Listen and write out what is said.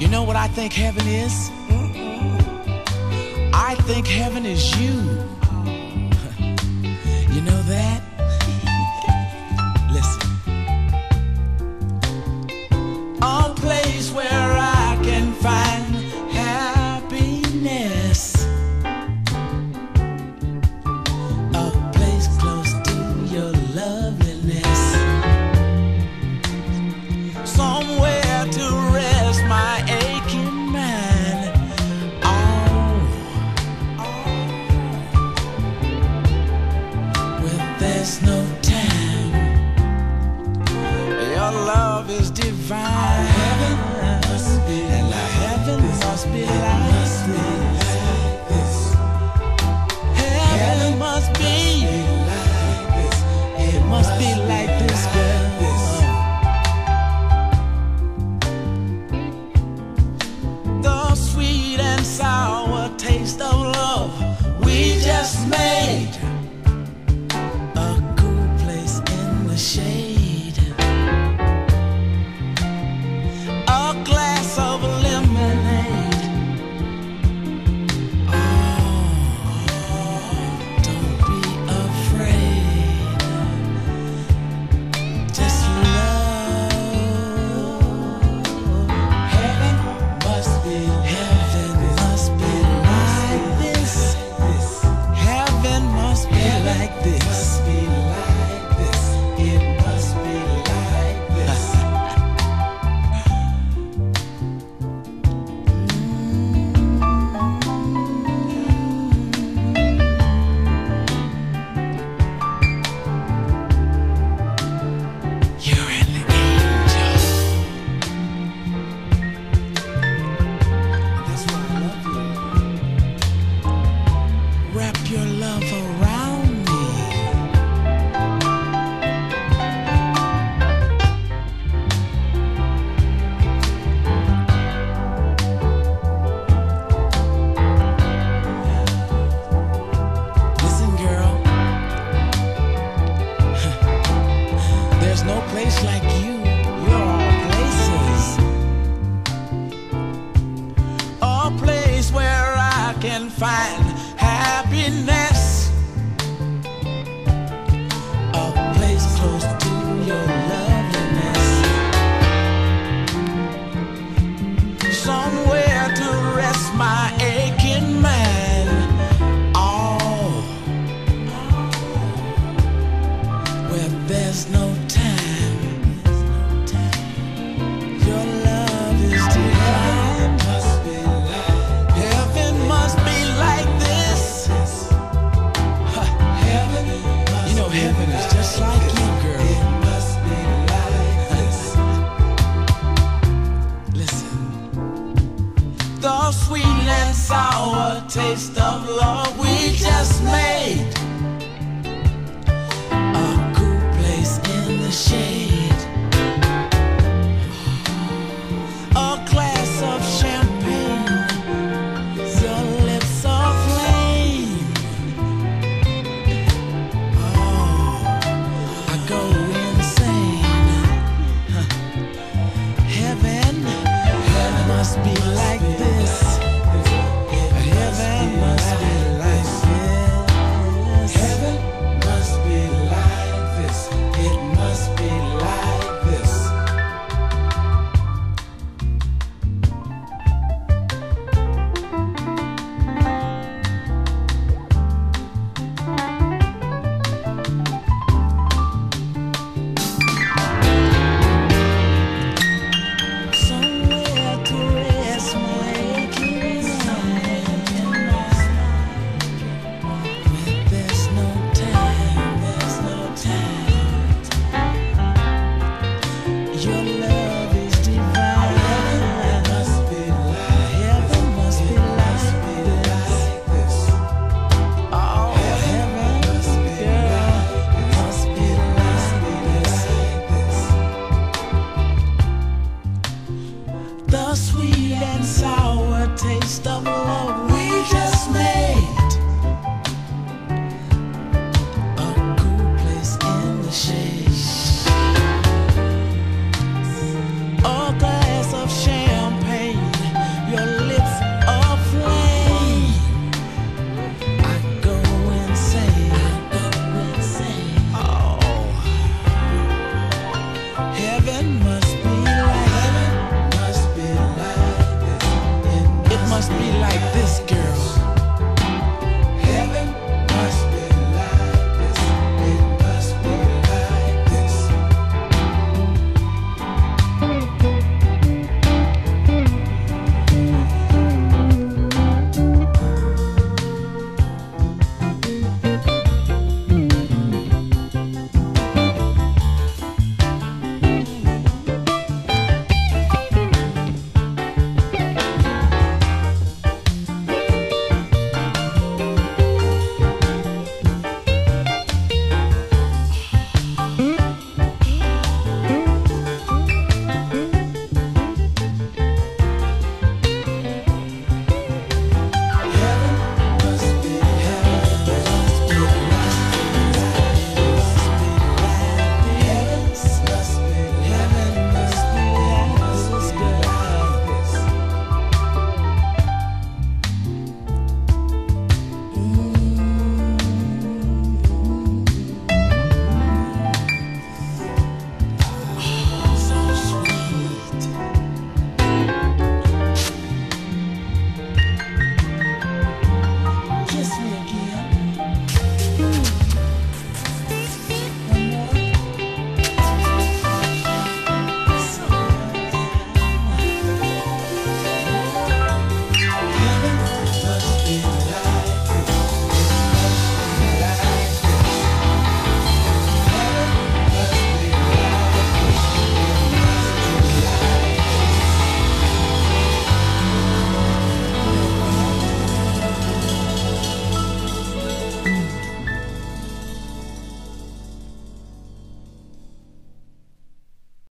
You know what I think heaven is? I think heaven is you. there's no time. Your love is divine. Heaven must be, and heaven must be. no place like you. You're all places. A place where I can find happiness. A place close to your loveliness. Somewhere to rest my aching mind. Oh, where there's no